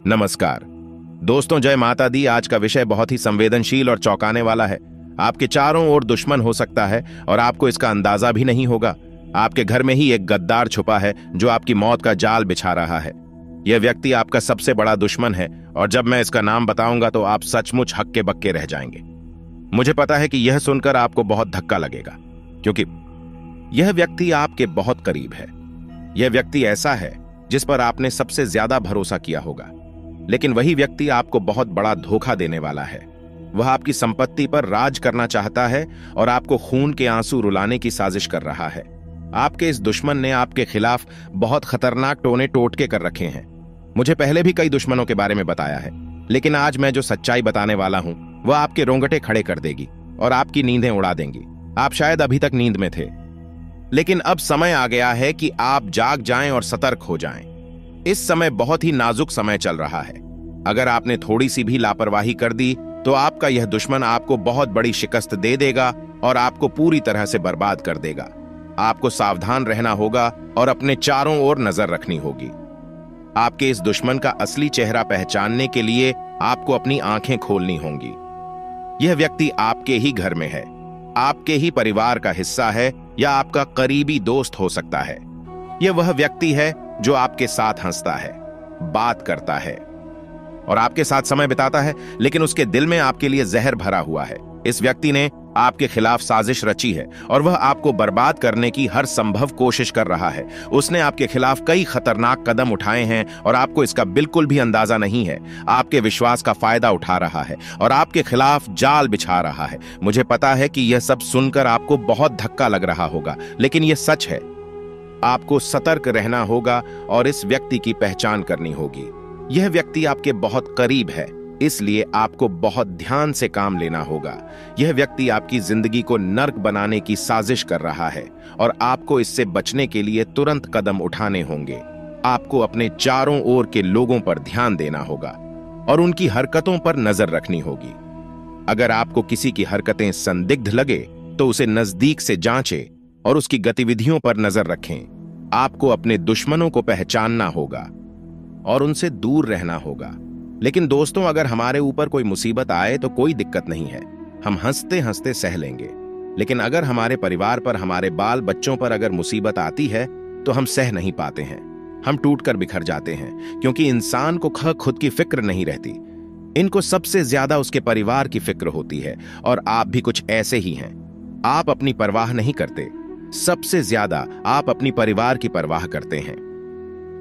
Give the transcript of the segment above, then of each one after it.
नमस्कार। दोस्तों, जय माता दी। आज का विषय बहुत ही संवेदनशील और चौंकाने वाला है। आपके चारों ओर दुश्मन हो सकता है और आपको इसका अंदाज़ा भी नहीं होगा। आपके घर में ही एक गद्दार छुपा है जो आपकी मौत का जाल बिछा रहा है। यह व्यक्ति आपका सबसे बड़ा दुश्मन है और जब मैं इसका नाम बताऊँगा तो आप सचमुच हक्के बक्के रह जाएँगे। मुझे पता है कि यह सुनकर आपको बहुत धक्का लगेगा, क्योंकि यह व्यक्ति आपके बहुत करीब है। यह व्यक्ति ऐसा है जिस पर आपने सबसे ज़्यादा भरोसा किया होगा। लेकिन वही व्यक्ति आपको बहुत बड़ा धोखा देने वाला है। वह आपकी संपत्ति पर राज करना चाहता है और आपको खून के आँसू रुलाने की साजिश कर रहा है। आपके इस दुश्मन ने आपके खिलाफ बहुत खतरनाक टोने टोटके कर रखे हैं। मुझे पहले भी कई दुश्मनों के बारे में बताया है, लेकिन आज मैं जो सच्चाई बताने वाला हूँ, वह आपके रोंगटे खड़े कर देगी और आपकी नींदें उड़ा देंगी। आप शायद अभी तक नींद में थे। लेकिन अब समय आ गया है कि आप जाग जाएँ और सतर्क हो जाएँ। इस समय बहुत ही नाजुक समय चल रहा है। अगर आपने थोड़ी सी भी लापरवाही कर दी तो आपका यह दुश्मन आपको बहुत बड़ी शिकस्त दे देगा और आपको पूरी तरह से बर्बाद कर देगा। आपको सावधान रहना होगा और अपने चारों ओर नज़र रखनी होगी। आपके इस दुश्मन का असली चेहरा पहचानने के लिए आपको अपनी आँखें खोलनी होंगी। यह व्यक्ति आपके ही घर में है। आपके ही परिवार का हिस्सा है या आपका करीबी दोस्त हो सकता है। यह वह व्यक्ति है जो आपके साथ हंसता है, बात करता है और आपके साथ समय बिताता है, लेकिन उसके दिल में आपके लिए जहर भरा हुआ है। इस व्यक्ति ने आपके खिलाफ साजिश रची है और वह आपको बर्बाद करने की हर संभव कोशिश कर रहा है। उसने आपके खिलाफ कई खतरनाक कदम उठाए हैं और आपको इसका बिल्कुल भी अंदाज़ा नहीं है। आपके विश्वास का फ़ायदा उठा रहा है और आपके खिलाफ जाल बिछा रहा है। मुझे पता है कि यह सब सुनकर आपको बहुत धक्का लग रहा होगा, लेकिन यह सच है। आपको सतर्क रहना होगा और इस व्यक्ति की पहचान करनी होगी। यह व्यक्ति आपके बहुत करीब है, इसलिए आपको बहुत ध्यान से काम लेना होगा। यह व्यक्ति आपकी ज़िंदगी को नर्क बनाने की साजिश कर रहा है और आपको इससे बचने के लिए तुरंत कदम उठाने होंगे। आपको अपने चारों ओर के लोगों पर ध्यान देना होगा और उनकी हरकतों पर नज़र रखनी होगी। अगर आपको किसी की हरकतें संदिग्ध लगे तो उसे नज़दीक से जांचें और उसकी गतिविधियों पर नज़र रखें। आपको अपने दुश्मनों को पहचानना होगा और उनसे दूर रहना होगा। लेकिन दोस्तों, अगर हमारे ऊपर कोई मुसीबत आए तो कोई दिक्कत नहीं है। हम हँसते हँसते सह लेंगे। लेकिन अगर हमारे परिवार पर, हमारे बाल बच्चों पर अगर मुसीबत आती है तो हम सह नहीं पाते हैं। हम टूटकर बिखर जाते हैं, क्योंकि इंसान को खुद की फ़िक्र नहीं रहती। इनको सबसे ज़्यादा उसके परिवार की फ़िक्र होती है, और आप भी कुछ ऐसे ही हैं। आप अपनी परवाह नहीं करते। सबसे ज़्यादा आप अपनी परिवार की परवाह करते हैं।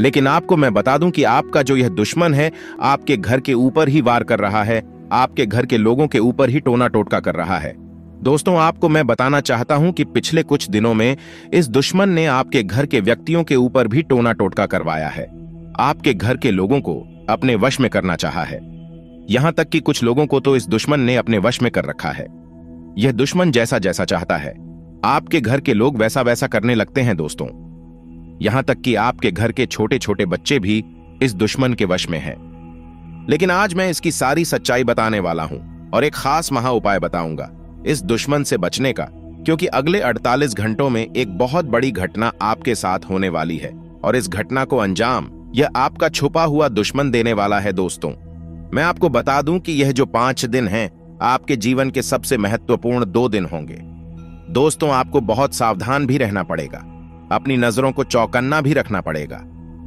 लेकिन आपको मैं बता दूँ कि आपका जो यह दुश्मन है, आपके घर के ऊपर ही वार कर रहा है, आपके घर के लोगों के ऊपर ही टोना टोटका कर रहा है। दोस्तों, आपको मैं बताना चाहता हूँ कि पिछले कुछ दिनों में इस दुश्मन ने आपके घर के व्यक्तियों के ऊपर भी टोना टोटका करवाया है। आपके घर के लोगों को अपने वश में करना चाहा है। यहाँ तक कि कुछ लोगों को तो इस दुश्मन ने अपने वश में कर रखा है। यह दुश्मन जैसा जैसा चाहता है। आपके घर के लोग वैसा वैसा करने लगते हैं दोस्तों। यहाँ तक कि आपके घर के छोटे छोटे बच्चे भी इस दुश्मन के वश में हैं। लेकिन आज मैं इसकी सारी सच्चाई बताने वाला हूँ और एक खास महा उपाय बताऊँगा इस दुश्मन से बचने का, क्योंकि अगले 48 घंटों में एक बहुत बड़ी घटना आपके साथ होने वाली है और इस घटना को अंजाम यह आपका छुपा हुआ दुश्मन देने वाला है दोस्तों। मैं आपको बता दूँ कि यह जो पाँच दिन हैं, आपके जीवन के सबसे महत्वपूर्ण दो दिन होंगे। दोस्तों, आपको बहुत सावधान भी रहना पड़ेगा। अपनी नज़रों को चौकन्ना भी रखना पड़ेगा।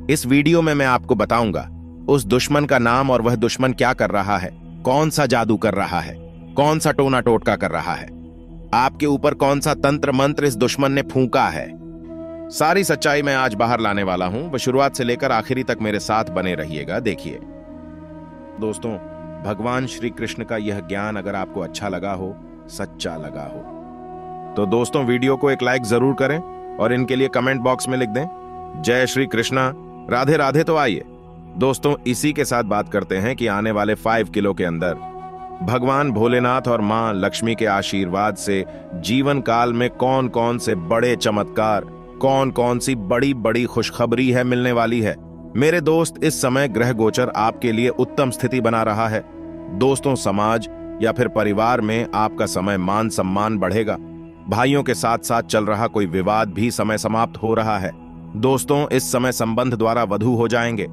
इस वीडियो में मैं आपको बताऊँगा, उस दुश्मन का नाम और वह दुश्मन क्या कर रहा है, कौन सा जादू कर रहा है, कौन सा टोना टोटका कर रहा है। आपके ऊपर कौन सा तंत्र मंत्र इस दुश्मन ने फूका है। सारी सच्चाई मैं आज बाहर लाने वाला हूँ। वह शुरुआत से लेकर आखिरी तक मेरे साथ बने रहिएगा, देखिए। दोस्तों, भगवान श्री कृष्ण का यह ज्ञान अगर आपको अच्छा लगा हो, सच्चा लगा हो तो दोस्तों, वीडियो को एक लाइक ज़रूर करें और इनके लिए कमेंट बॉक्स में लिख दें, जय श्री कृष्णा, राधे राधे तो आइए। दोस्तों, इसी के साथ बात करते हैं कि आने वाले फाइव किलो के अंदर, भगवान भोलेनाथ और माँ लक्ष्मी के आशीर्वाद से जीवन काल में कौन कौन से बड़े चमत्कार कौन कौन सी बड़ी बड़ी खुशखबरी है मिलने वाली है। मेरे दोस्त, इस समय ग्रह गोचर आपके लिए उत्तम स्थिति बना रहा है। दोस्तों, समाज या फिर परिवार में आपका समय मान सम्मान बढ़ेगा। भाइयों के साथ साथ चल रहा कोई विवाद भी समय समाप्त हो रहा है। दोस्तों, इस समय संबंध द्वारा वधु हो जाएँगे,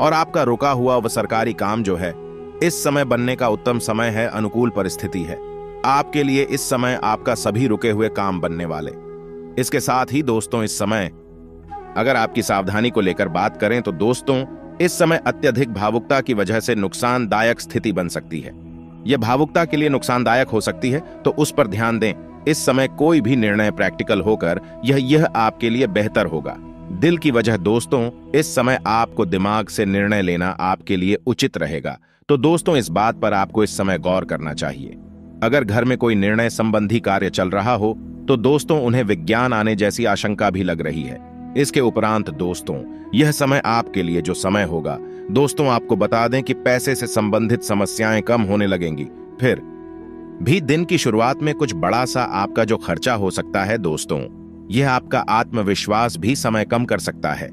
और आपका रुका हुआ वह सरकारी काम जो है, इस समय बनने का उत्तम समय है, अनुकूल परिस्थिति है। आपके लिए इस समय आपका सभी रुके हुए काम बनने वाले। इसके साथ ही दोस्तों, इस समय अगर आपकी सावधानी को लेकर बात करें तो दोस्तों, इस समय अत्यधिक भावुकता की वजह से नुकसानदायक स्थिति बन सकती है। यह भावुकता के लिए नुकसानदायक हो सकती है तो उस पर ध्यान दें। इस समय कोई भी निर्णय प्रैक्टिकल होकर यह यह आपके लिए बेहतर होगा। दिल की वजह दोस्तों, इस समय आपको दिमाग से निर्णय लेना आपके लिए उचित रहेगा। तो दोस्तों, इस बात पर आपको इस समय गौर करना चाहिए। अगर घर में कोई निर्णय संबंधी कार्य चल रहा हो तो दोस्तों, उन्हें विज्ञान आने जैसी आशंका भी लग रही है। इसके उपरांत दोस्तों, यह समय आपके लिए जो समय होगा, दोस्तों, आपको बता दें कि पैसे से संबंधित समस्याएँ कम होने लगेंगी। फिर भी दिन की शुरुआत में कुछ बड़ा सा आपका जो खर्चा हो सकता है, दोस्तों, यह आपका आत्मविश्वास भी समय कम कर सकता है।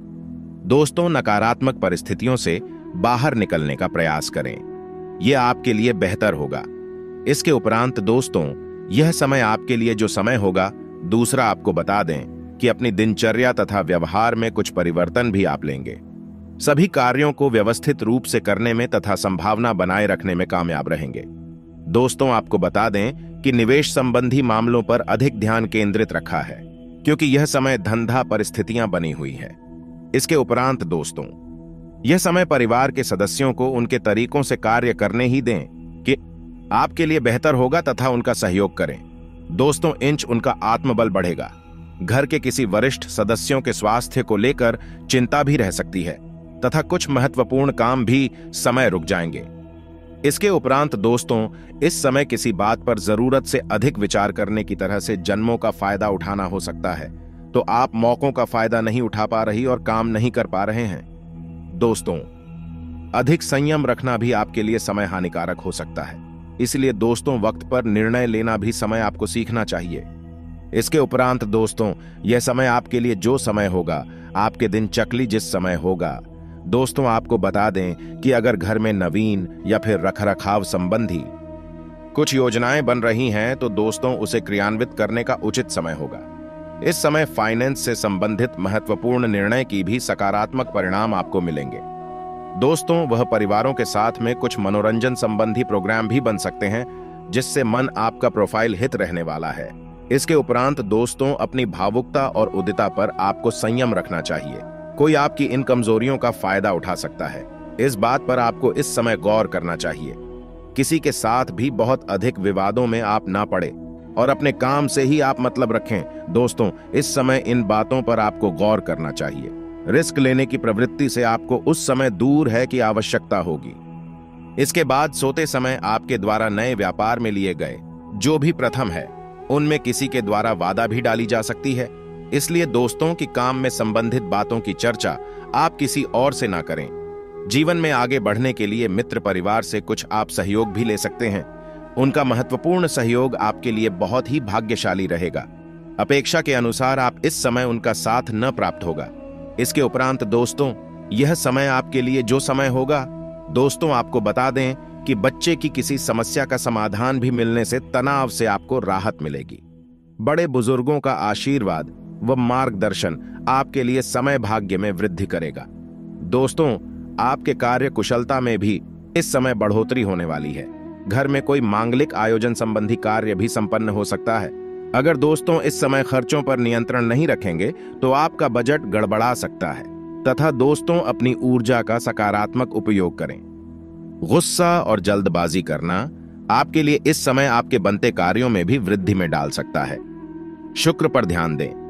दोस्तों, नकारात्मक परिस्थितियों से बाहर निकलने का प्रयास करें। यह आपके लिए बेहतर होगा। इसके उपरांत, दोस्तों, यह समय आपके लिए जो समय होगा, दूसरा आपको बता दें कि अपनी दिनचर्या तथा व्यवहार में कुछ परिवर्तन भी आप लेंगे। सभी कार्यों को व्यवस्थित रूप से करने में तथा संभावना बनाए रखने में कामयाब रहेंगे। दोस्तों, आपको बता दें कि निवेश संबंधी मामलों पर अधिक ध्यान केंद्रित रखा है, क्योंकि यह समय धंधा परिस्थितियाँ बनी हुई है। इसके उपरांत दोस्तों, यह समय परिवार के सदस्यों को उनके तरीकों से कार्य करने ही दें कि आपके लिए बेहतर होगा तथा उनका सहयोग करें। दोस्तों, इंच उनका आत्मबल बढ़ेगा। घर के किसी वरिष्ठ सदस्यों के स्वास्थ्य को लेकर चिंता भी रह सकती है, तथा कुछ महत्वपूर्ण काम भी समय रुक जाएँगे। इसके उपरांत दोस्तों, इस समय किसी बात पर ज़रूरत से अधिक विचार करने की तरह से जन्मों का फ़ायदा उठाना हो सकता है। तो आप मौकों का फ़ायदा नहीं उठा पा रही और काम नहीं कर पा रहे हैं। दोस्तों, अधिक संयम रखना भी आपके लिए समय हानिकारक हो सकता है। इसलिए दोस्तों, वक्त पर निर्णय लेना भी समय आपको सीखना चाहिए। इसके उपरांत दोस्तों, यह समय आपके लिए जो समय होगा, आपके दिन चकली जिस समय होगा दोस्तों, आपको बता दें कि अगर घर में नवीन या फिर रखरखाव संबंधी कुछ योजनाएँ बन रही हैं तो दोस्तों, उसे क्रियान्वित करने का उचित समय होगा। इस समय फाइनेंस से संबंधित महत्वपूर्ण निर्णय की भी सकारात्मक परिणाम आपको मिलेंगे। दोस्तों, वह परिवारों के साथ में कुछ मनोरंजन संबंधी प्रोग्राम भी बन सकते हैं, जिससे मन आपका प्रोफ़ाइल हित रहने वाला है। इसके उपरांत दोस्तों, अपनी भावुकता और उदिता पर आपको संयम रखना चाहिए। कोई आपकी इन कमजोरियों का फ़ायदा उठा सकता है। इस बात पर आपको इस समय गौर करना चाहिए। किसी के साथ भी बहुत अधिक विवादों में आप ना पड़े और अपने काम से ही आप मतलब रखें। दोस्तों, इस समय इन बातों पर आपको गौर करना चाहिए। रिस्क लेने की प्रवृत्ति से आपको उस समय दूर है कि आवश्यकता होगी। इसके बाद सोते समय आपके द्वारा नए व्यापार में लिए गए जो भी प्रथम है, उनमें किसी के द्वारा वादा भी डाली जा सकती है। इसलिए दोस्तों की काम में संबंधित बातों की चर्चा आप किसी और से ना करें। जीवन में आगे बढ़ने के लिए मित्र परिवार से कुछ आप सहयोग भी ले सकते हैं। उनका महत्वपूर्ण सहयोग आपके लिए बहुत ही भाग्यशाली रहेगा। अपेक्षा के अनुसार आप इस समय उनका साथ न प्राप्त होगा। इसके उपरांत दोस्तों, यह समय आपके लिए जो समय होगा, दोस्तों आपको बता दें कि बच्चे की किसी समस्या का समाधान भी मिलने से तनाव से आपको राहत मिलेगी। बड़े बुज़ुर्गों का आशीर्वाद व मार्गदर्शन आपके लिए समय भाग्य में वृद्धि करेगा। दोस्तों, आपके कार्य कुशलता में भी इस समय बढ़ोतरी होने वाली है। घर में कोई मांगलिक आयोजन संबंधी कार्य भी संपन्न हो सकता है। अगर दोस्तों इस समय खर्चों पर नियंत्रण नहीं रखेंगे तो आपका बजट गड़बड़ा सकता है, तथा दोस्तों अपनी ऊर्जा का सकारात्मक उपयोग करें। गुस्सा और जल्दबाजी करना आपके लिए इस समय आपके बनते कार्यों में भी वृद्धि में डाल सकता है। शुक्र पर ध्यान दें।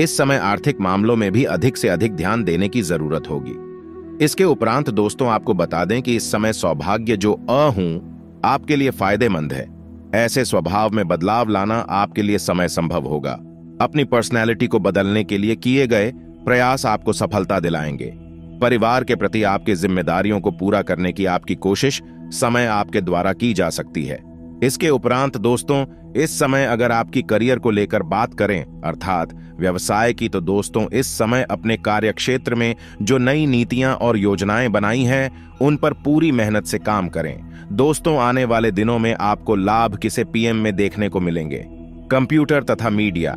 इस समय आर्थिक मामलों में भी अधिक से अधिक ध्यान देने की ज़रूरत होगी। इसके उपरांत दोस्तों आपको बता दें कि इस समय सौभाग्य जो अ हूँ, आपके लिए फ़ायदेमंद है। ऐसे स्वभाव में बदलाव लाना आपके लिए समय संभव होगा। अपनी पर्सनैलिटी को बदलने के लिए किए गए प्रयास आपको सफलता दिलाएँगे। परिवार के प्रति आपकी जिम्मेदारियों को पूरा करने की आपकी कोशिश समय आपके द्वारा की जा सकती है। इसके उपरांत दोस्तों, इस समय अगर आपकी करियर को लेकर बात करें, अर्थात व्यवसाय की तो दोस्तों, इस समय अपने कार्य क्षेत्र में जो नई नीतियाँ और योजनाएँ बनाई हैं, उन पर पूरी मेहनत से काम करें। दोस्तों, आने वाले दिनों में आपको लाभ किसे पीएम में देखने को मिलेंगे? कंप्यूटर तथा मीडिया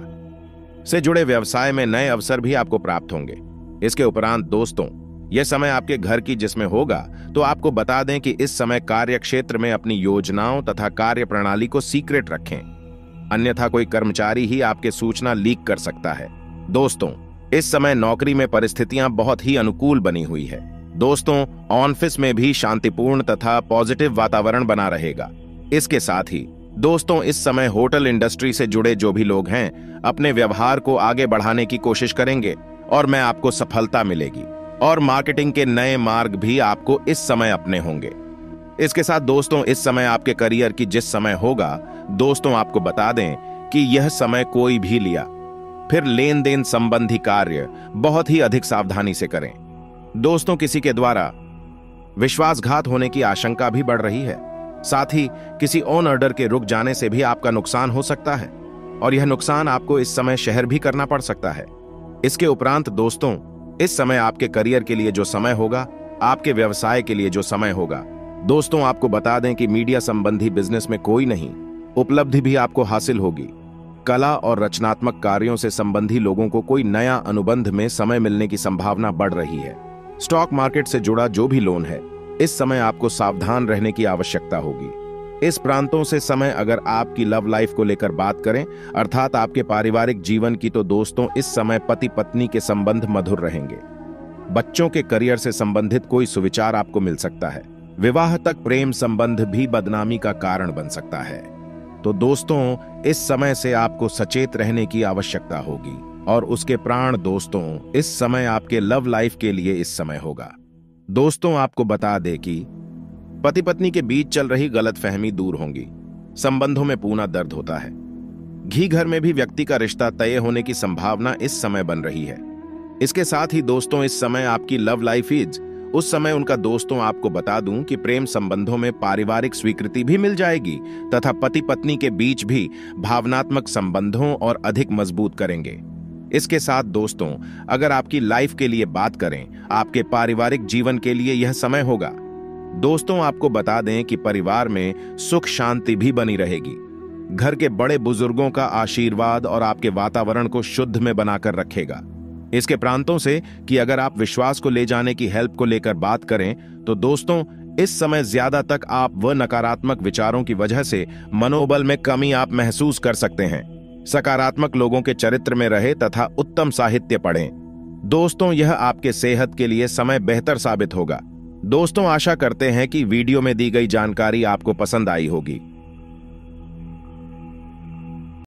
से जुड़े व्यवसाय में नए अवसर भी आपको प्राप्त होंगे। इसके उपरांत दोस्तों, यह समय आपके घर की जिसमें होगा तो आपको बता दें कि इस समय कार्य क्षेत्र में अपनी योजनाओं तथा कार्य प्रणाली को सीक्रेट रखें। अन्यथा कोई कर्मचारी ही आपके सूचना लीक कर सकता है। दोस्तों, इस समय नौकरी में परिस्थितियाँ बहुत ही अनुकूल बनी हुई है। दोस्तों, ऑफ़िस में भी शांतिपूर्ण तथा पॉजिटिव वातावरण बना रहेगा। इसके साथ ही, दोस्तों, इस समय होटल इंडस्ट्री से जुड़े जो भी लोग हैं, अपने व्यवहार को आगे बढ़ाने की कोशिश करेंगे और मैं आपको सफलता मिलेगी। और मार्केटिंग के नए मार्ग भी आपको इस समय अपने होंगे। इसके साथ दोस्तों, इस समय आपके करियर की जिस समय होगा, दोस्तों आपको बता दें कि यह समय कोई भी लिया। फिर लेन देन संबंधी कार्य बहुत ही अधिक सावधानी से करें। दोस्तों, किसी के द्वारा विश्वासघात होने की आशंका भी बढ़ रही है। साथ ही किसी ऑन ऑर्डर के रुक जाने से भी आपका नुकसान हो सकता है और यह नुकसान आपको इस समय शहर भी करना पड़ सकता है। इसके उपरांत दोस्तों, इस समय आपके करियर के लिए जो समय होगा, आपके व्यवसाय के लिए जो समय होगा दोस्तों, आपको बता दें कि मीडिया संबंधी बिज़नेस में कोई नहीं, उपलब्धि भी आपको हासिल होगी। कला और रचनात्मक कार्यों से संबंधी लोगों को कोई नया अनुबंध में समय मिलने की संभावना बढ़ रही है। स्टॉक मार्केट से जुड़ा जो भी लोन है, इस समय आपको सावधान रहने की आवश्यकता होगी। इस प्रांतों से समय अगर आपकी लव लाइफ को लेकर बात करें, अर्थात आपके पारिवारिक जीवन की तो दोस्तों, इस समय पति पत्नी के संबंध मधुर रहेंगे। बच्चों के करियर से संबंधित कोई सुविचार आपको मिल सकता है। विवाह तक प्रेम संबंध भी बदनामी का कारण बन सकता है। तो दोस्तों, इस समय से आपको सचेत रहने की आवश्यकता होगी, और उसके प्राण दोस्तों, इस समय आपके लव लाइफ के लिए इस समय होगा। दोस्तों, आपको बता दे कि पति पत्नी के बीच चल रही गलत फहमी दूर होंगी। संबंधों में पूना दर्द होता है। घी घर में भी व्यक्ति का रिश्ता तय होने की संभावना इस समय बन रही है। इसके साथ ही दोस्तों, इस समय आपकी लव लाइफ इज़ उस समय उनका दोस्तों आपको बता दूँ कि प्रेम संबंधों में पारिवारिक स्वीकृति भी मिल जाएगी, तथा पति पत्नी के बीच भी भावनात्मक संबंधों और अधिक मज़बूत करेंगे। इसके साथ दोस्तों, अगर आपकी लाइफ के लिए बात करें, आपके पारिवारिक जीवन के लिए यह समय होगा। दोस्तों, आपको बता दें कि परिवार में सुख शांति भी बनी रहेगी। घर के बड़े बुज़ुर्गों का आशीर्वाद और आपके वातावरण को शुद्ध में बनाकर रखेगा। इसके प्रांतों से कि अगर आप विश्वास को ले जाने की हेल्प को लेकर बात करें तो दोस्तों, इस समय ज़्यादा तक आप व नकारात्मक विचारों की वजह से मनोबल में कमी आप महसूस कर सकते हैं। सकारात्मक लोगों के चरित्र में रहे तथा उत्तम साहित्य पढ़ें। दोस्तों, यह आपके सेहत के लिए समय बेहतर साबित होगा। दोस्तों, आशा करते हैं कि वीडियो में दी गई जानकारी आपको पसंद आई होगी।